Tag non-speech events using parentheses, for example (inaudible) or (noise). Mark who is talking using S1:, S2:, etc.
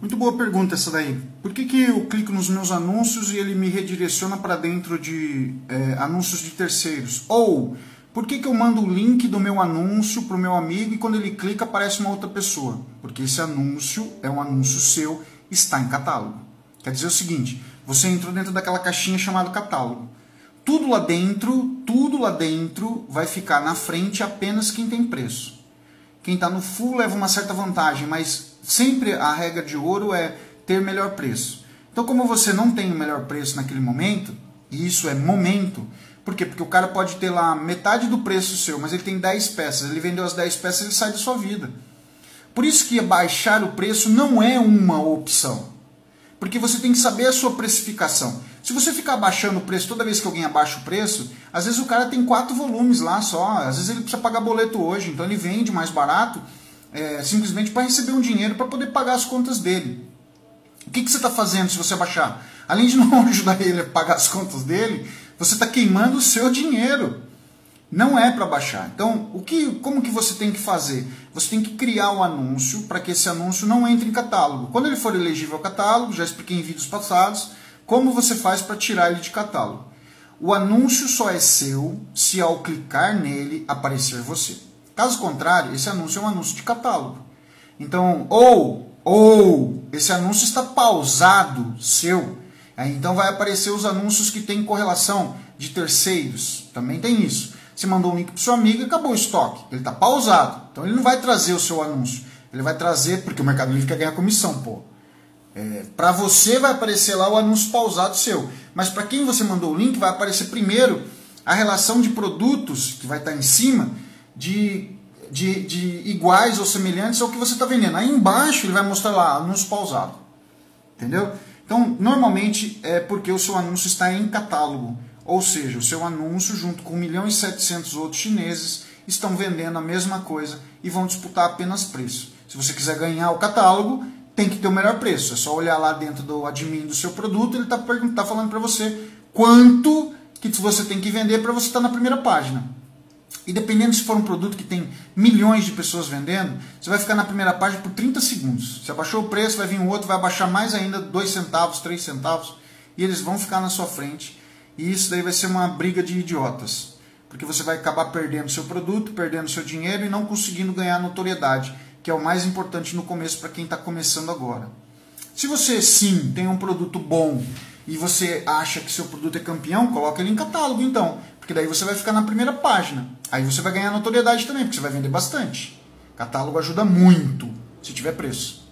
S1: Muito boa pergunta essa daí. Por que, que eu clico nos meus anúncios e ele me redireciona para dentro de é, anúncios de terceiros? Ou por que, que eu mando o link do meu anúncio para o meu amigo e quando ele clica aparece uma outra pessoa? Porque esse anúncio é um anúncio seu, está em catálogo. Quer dizer o seguinte: você entrou dentro daquela caixinha chamada catálogo. Tudo lá dentro, tudo lá dentro vai ficar na frente apenas quem tem preço. Quem está no full leva uma certa vantagem, mas sempre a regra de ouro é ter melhor preço. Então, como você não tem o melhor preço naquele momento, e isso é momento, por quê? Porque o cara pode ter lá metade do preço seu, mas ele tem 10 peças, ele vendeu as 10 peças, ele sai da sua vida. Por isso que baixar o preço não é uma opção. Porque você tem que saber a sua precificação. Se você ficar abaixando o preço toda vez que alguém abaixa o preço, às vezes o cara tem quatro volumes lá só, às vezes ele precisa pagar boleto hoje, então ele vende mais barato é, simplesmente para receber um dinheiro para poder pagar as contas dele. O que, que você está fazendo se você baixar? Além de não (laughs) ajudar ele a pagar as contas dele, você está queimando o seu dinheiro. Não é para baixar. Então, o que, como que você tem que fazer? Você tem que criar um anúncio para que esse anúncio não entre em catálogo. Quando ele for elegível ao catálogo, já expliquei em vídeos passados, como você faz para tirar ele de catálogo. O anúncio só é seu se ao clicar nele aparecer você. Caso contrário, esse anúncio é um anúncio de catálogo. Então, ou, ou, esse anúncio está pausado seu. Então vai aparecer os anúncios que têm correlação de terceiros. Também tem isso. Você mandou um link para seu amigo e acabou o estoque. Ele está pausado. Então ele não vai trazer o seu anúncio. Ele vai trazer, porque o Mercado Livre quer ganhar comissão, pô. É, para você vai aparecer lá o anúncio pausado seu. Mas para quem você mandou o link, vai aparecer primeiro a relação de produtos que vai estar tá em cima de, de, de iguais ou semelhantes ao que você está vendendo. Aí embaixo ele vai mostrar lá, anúncio pausado. Entendeu? Então, normalmente é porque o seu anúncio está em catálogo. Ou seja, o seu anúncio, junto com 1 milhão e 700 outros chineses, estão vendendo a mesma coisa e vão disputar apenas preço. Se você quiser ganhar o catálogo, tem que ter o melhor preço. É só olhar lá dentro do admin do seu produto, ele está tá falando para você quanto que você tem que vender para você estar tá na primeira página. E dependendo se for um produto que tem milhões de pessoas vendendo, você vai ficar na primeira página por 30 segundos. Se abaixou o preço, vai vir um outro, vai abaixar mais ainda 2 centavos, 3 centavos, e eles vão ficar na sua frente. E isso daí vai ser uma briga de idiotas. Porque você vai acabar perdendo seu produto, perdendo seu dinheiro e não conseguindo ganhar notoriedade, que é o mais importante no começo para quem está começando agora. Se você sim tem um produto bom e você acha que seu produto é campeão, coloca ele em catálogo então. Porque daí você vai ficar na primeira página. Aí você vai ganhar notoriedade também, porque você vai vender bastante. Catálogo ajuda muito, se tiver preço.